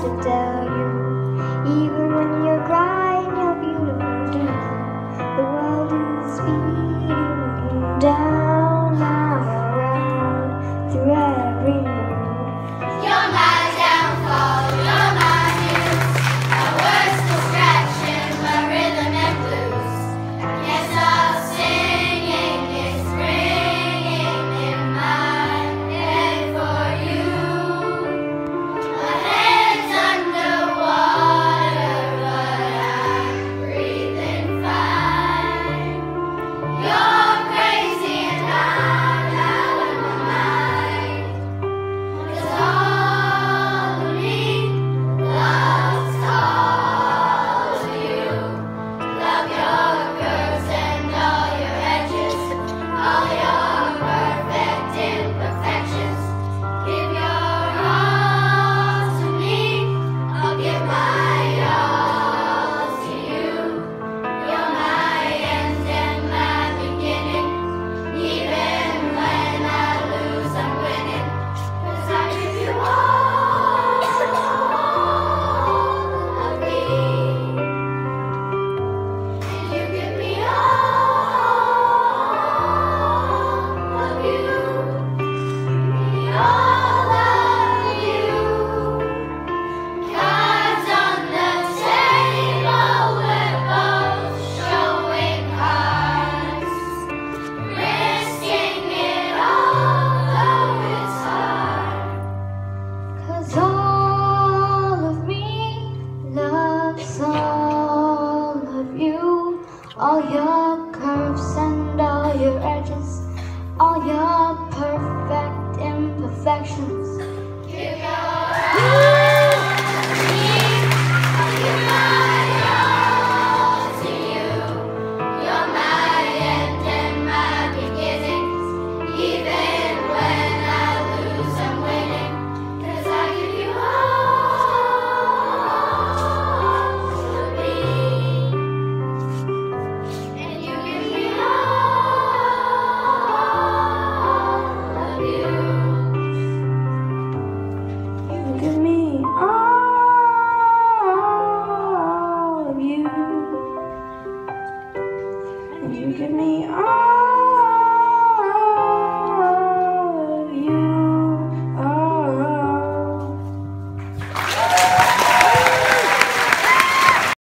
to tell you, even when you're crying. all your curves and all your edges, all your perfect imperfections.